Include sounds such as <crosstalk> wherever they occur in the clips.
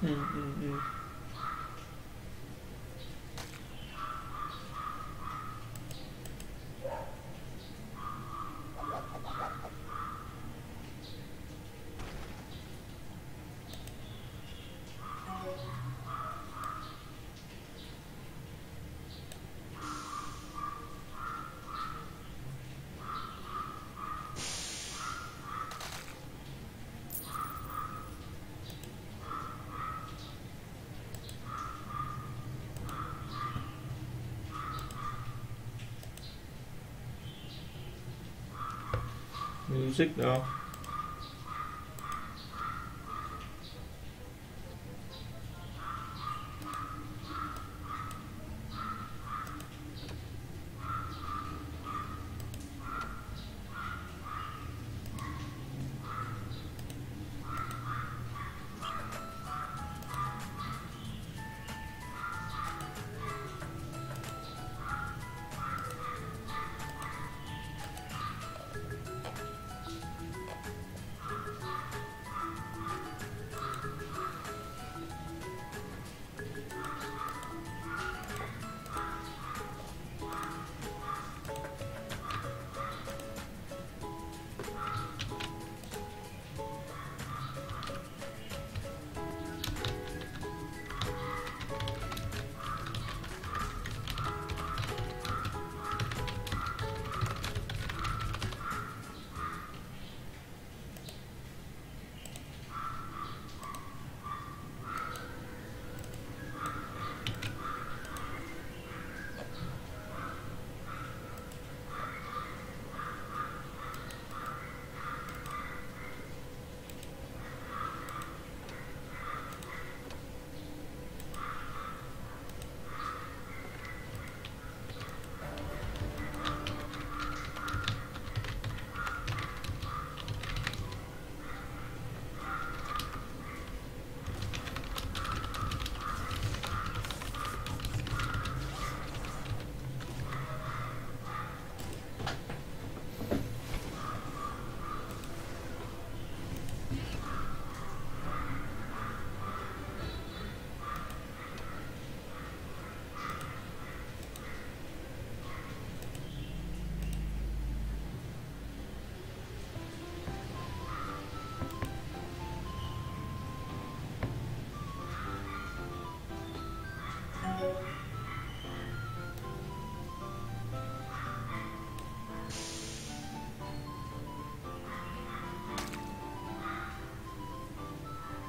嗯嗯嗯。Music được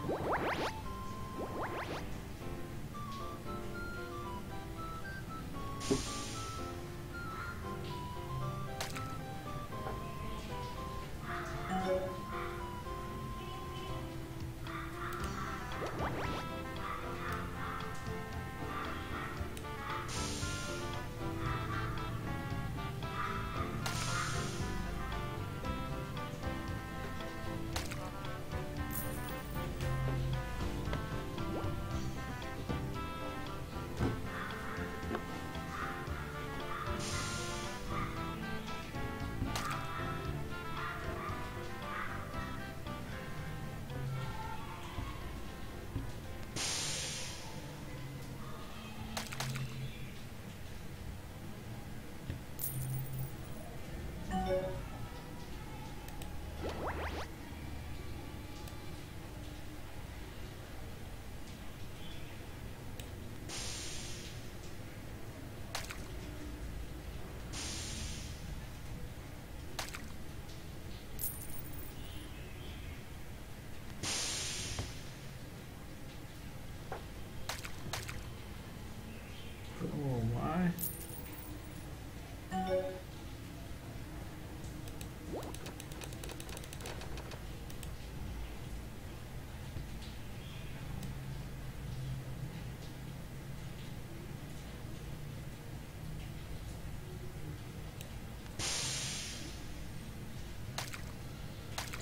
Woo!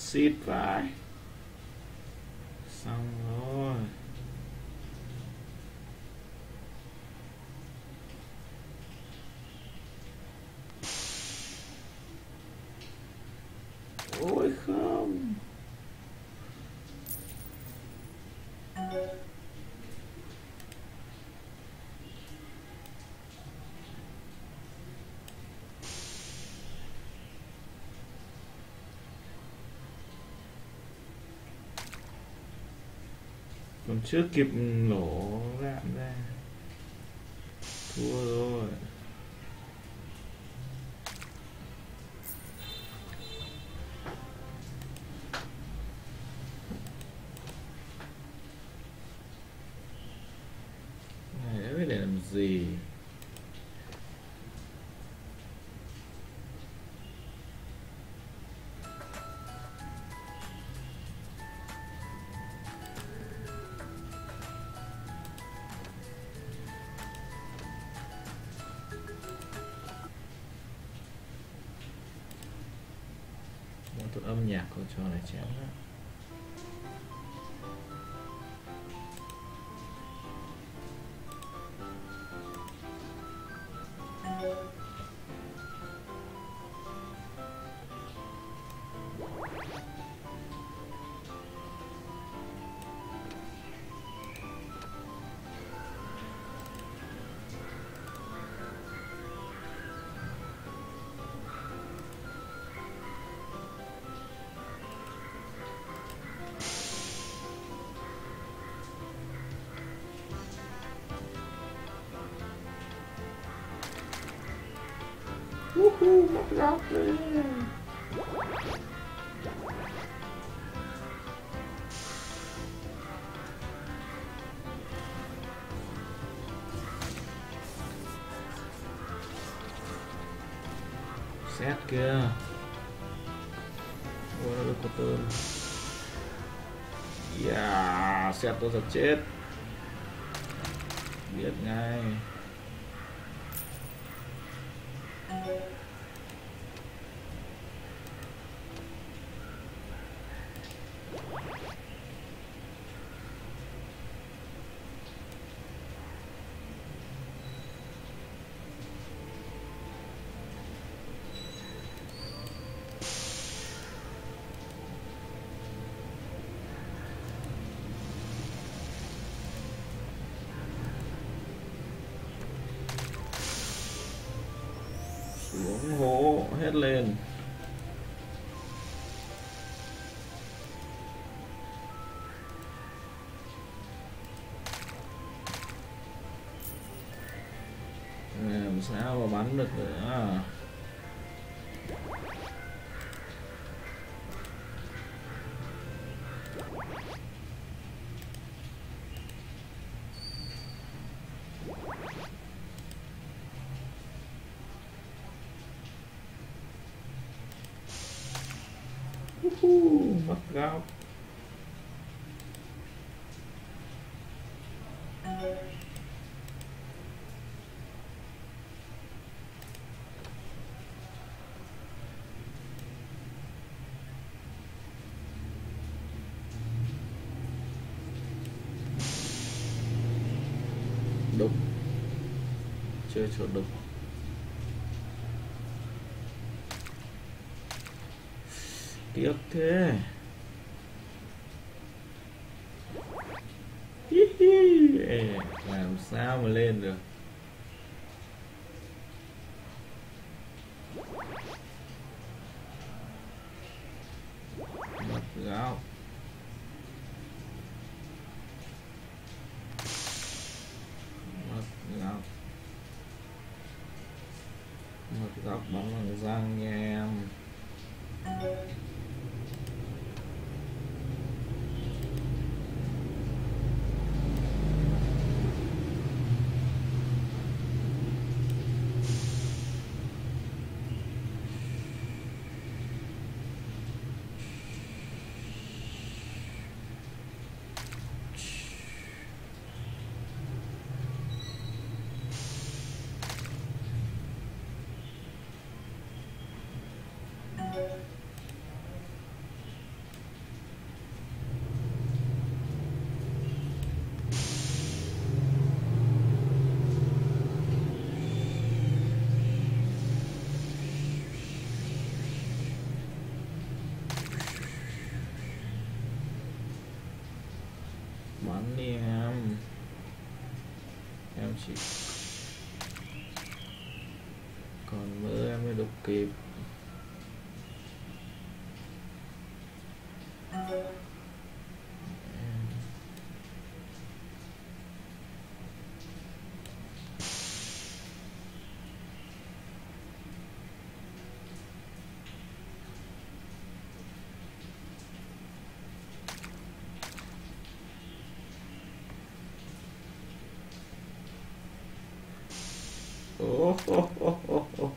Ship vai xong rồi. Ôi không. Chưa kịp nổ đạn ra. Thua rồi. Chút âm nhạc của trò này chém đó. Một mất góc đi. Xét kìa. Ôi nó được có tơn Yeah, dạ, xét tôi thật chết. Biết ngay. Xuống hố hết lên. Làm sao mà bắn được nữa à? Woohoo, mất góc đục chơi chỗ đục tiếc thế Hi hi. Ê, làm sao mà lên được mất gạo mất gạo mất gạo bắn bằng răng nha. em còn bữa em mới đục kịp. <laughs> Oh, oh, oh, oh. oh.